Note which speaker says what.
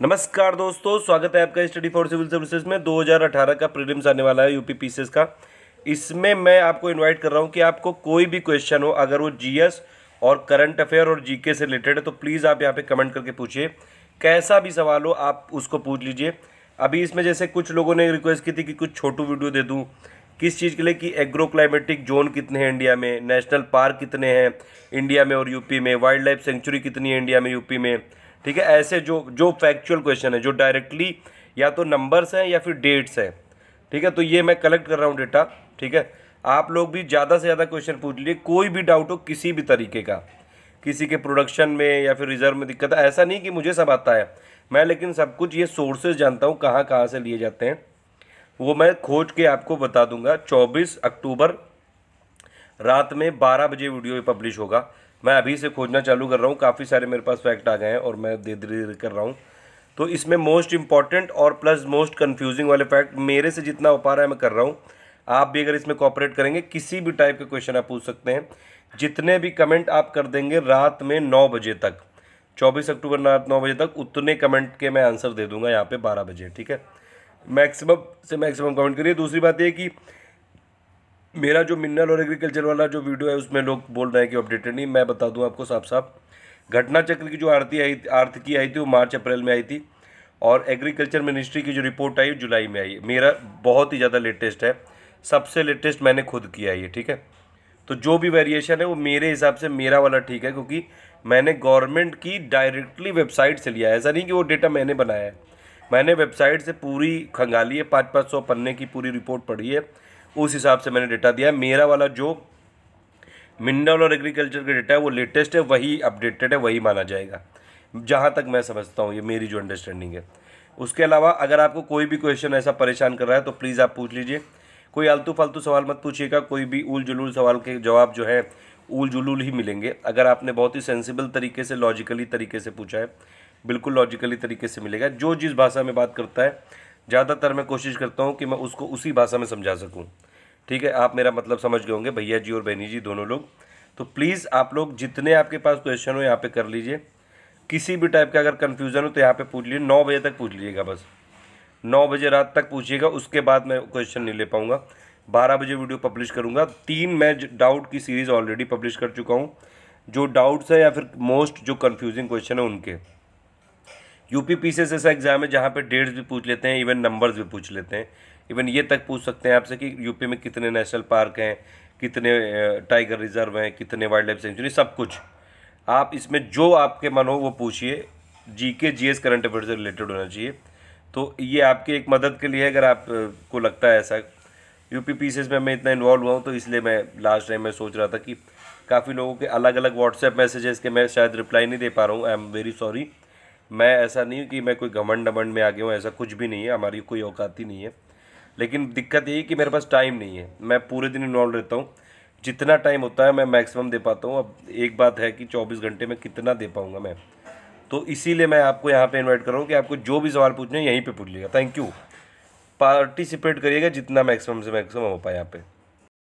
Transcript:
Speaker 1: नमस्कार दोस्तों, स्वागत है आपका स्टडी फॉर सिविल सर्विसेज़ में। 2018 का प्रीलिम्स आने वाला है यूपी पीसीएस का। इसमें मैं आपको इनवाइट कर रहा हूँ कि आपको कोई भी क्वेश्चन हो, अगर वो जीएस और करंट अफेयर और जीके से रिलेटेड है तो प्लीज़ आप यहाँ पे कमेंट करके पूछिए। कैसा भी सवाल हो, आप उसको पूछ लीजिए। अभी इसमें जैसे कुछ लोगों ने रिक्वेस्ट की थी कि कुछ छोटू वीडियो दे दूँ, किस चीज़ के लिए कि एग्रो क्लाइमेटिक जोन कितने हैं इंडिया में नेशनल पार्क कितने हैं इंडिया में और यूपी में वाइल्ड लाइफ सेंचुरी कितनी है इंडिया में यूपी में। ठीक है, ऐसे जो जो फैक्चुअल क्वेश्चन है, जो डायरेक्टली या तो नंबर्स हैं या फिर डेट्स हैं, ठीक है? तो ये मैं कलेक्ट कर रहा हूँ डेटा ठीक है? आप लोग भी ज़्यादा से ज़्यादा क्वेश्चन पूछ लीजिए, कोई भी डाउट हो किसी भी तरीके का, किसी के प्रोडक्शन में या फिर रिज़र्व में दिक्कत है। ऐसा नहीं कि मुझे सब आता है, मैं लेकिन सब कुछ ये सोर्सेज जानता हूँ, कहाँ कहाँ से लिए जाते हैं। वो मैं खोज के आपको बता दूँगा 24 अक्टूबर रात में 12 बजे वीडियो पब्लिश होगा। मैं अभी से खोजना चालू कर रहा हूँ, काफ़ी सारे मेरे पास फैक्ट आ गए हैं और मैं धीरे धीरे कर रहा हूँ। तो इसमें मोस्ट इंपॉर्टेंट और प्लस मोस्ट कन्फ्यूजिंग वाले फैक्ट मेरे से जितना हो पा रहा है मैं कर रहा हूँ। आप भी अगर इसमें कॉपरेट करेंगे, किसी भी टाइप के क्वेश्चन आप पूछ सकते हैं। जितने भी कमेंट आप कर देंगे रात में नौ बजे तक। चौबीस अक्टूबर रात नौ बजे तक, उतने कमेंट के मैं आंसर दे दूँगा यहाँ पे बारह बजे, ठीक है? मैक्सिमम से मैक्सिमम कमेंट करिए। दूसरी बात ये कि मेरा जो मिनरल और एग्रीकल्चर वाला जो वीडियो है, उसमें लोग बोल रहे हैं कि अपडेटेड नहीं। मैं बता दूँ आपको साफ़ साफ़ घटना चक्र की जो आरती आई आर्थ की आई थी, वो मार्च, अप्रैल में आई थी। और एग्रीकल्चर मिनिस्ट्री की जो रिपोर्ट आई जुलाई में आई। मेरा बहुत ही ज़्यादा लेटेस्ट है। सबसे लेटेस्ट मैंने खुद किया ये ठीक है? तो जो भी वेरिएशन है, वो मेरे हिसाब से मेरा वाला ठीक है, क्योंकि मैंने गवर्नमेंट की डायरेक्टली वेबसाइट से लिया है। ऐसा नहीं कि वो डेटा मैंने बनाया है। मैंने वेबसाइट से पूरी खंगाली है पाँच पाँच सौ पन्ने की पूरी रिपोर्ट पढ़ी है। उस हिसाब से मैंने डेटा दिया है। मेरा वाला जो मिनरल और एग्रीकल्चर का डेटा है, वो लेटेस्ट है, वही अपडेटेड है, वही माना जाएगा। जहाँ तक मैं समझता हूँ, ये मेरी जो अंडरस्टैंडिंग है। उसके अलावा अगर आपको कोई भी क्वेश्चन ऐसा परेशान कर रहा है तो प्लीज़ आप पूछ लीजिए। कोई आलतू फालतू सवाल मत पूछिएगा, कोई भी उल जुलूल सवाल के जवाब जो है उल जुलूल ही मिलेंगे। अगर आपने बहुत ही सेंसिबल तरीके से लॉजिकली तरीके से पूछा है, बिल्कुल लॉजिकली तरीके से मिलेगा। जो जिस भाषा में बात करता है, ज़्यादातर मैं कोशिश करता हूँ कि मैं उसको उसी भाषा में समझा सकूँ। ठीक है? आप मेरा मतलब समझ गए होंगे, भैया जी और बहनी जी, दोनों लोग। तो प्लीज़ आप लोग जितने आपके पास क्वेश्चन हो, यहाँ पे कर लीजिए। किसी भी टाइप का अगर कन्फ्यूज़न हो तो यहाँ पे पूछ लीजिए। नौ बजे तक पूछ लीजिएगा बस। नौ बजे रात तक पूछिएगा, उसके बाद मैं क्वेश्चन नहीं ले पाऊँगा। बारह बजे वीडियो पब्लिश करूँगा। तीन मैं डाउट की सीरीज़ ऑलरेडी पब्लिश कर चुका हूँ। जो डाउट्स हैं या फिर मोस्ट जो कन्फ्यूजिंग क्वेश्चन है उनके। यूपी पी ऐसा एग्ज़ाम है, जहाँ पे डेट्स भी पूछ लेते हैं इवन नंबर्स भी पूछ लेते हैं। इवन ये तक पूछ सकते हैं आपसे कि यूपी में कितने नेशनल पार्क हैं, कितने टाइगर रिज़र्व हैं, कितने वाइल्ड लाइफ सेंचुरी सब कुछ। आप इसमें जो आपके मन हो वो पूछिए। G K G S current affair से रिलेटेड होना चाहिए। तो ये आपके एक मदद के लिए अगर आप को लगता है ऐसा। यूपी पी में मैं इतना इन्वॉल्व हुआ हूँ तो इसलिए मैं लास्ट टाइम मैं सोच रहा था कि काफ़ी लोगों के अलग अलग व्हाट्सएप मैसेजेस के मैं शायद रिप्लाई नहीं दे पा रहा हूँ। आई एम वेरी सॉरी मैं ऐसा नहीं कि मैं कोई घमंड डमंड में आ गया हूँ, ऐसा कुछ भी नहीं है। हमारी कोई औकात ही नहीं है। लेकिन दिक्कत यही कि मेरे पास टाइम नहीं है। मैं पूरे दिन इन्वॉल्व रहता हूँ। जितना टाइम होता है, मैं मैक्सिमम दे पाता हूँ। अब एक बात है कि 24 घंटे में कितना दे पाऊँगा मैं? तो इसीलिए मैं आपको यहाँ पे इनवाइट कर रहा हूँ कि आपको जो भी सवाल पूछना है, यहीं पे पूछ लीजिएगा। थैंक यू पार्टिसिपेट करिएगा जितना मैक्सिमम से मैक्सिमम हो पाए यहाँ पे।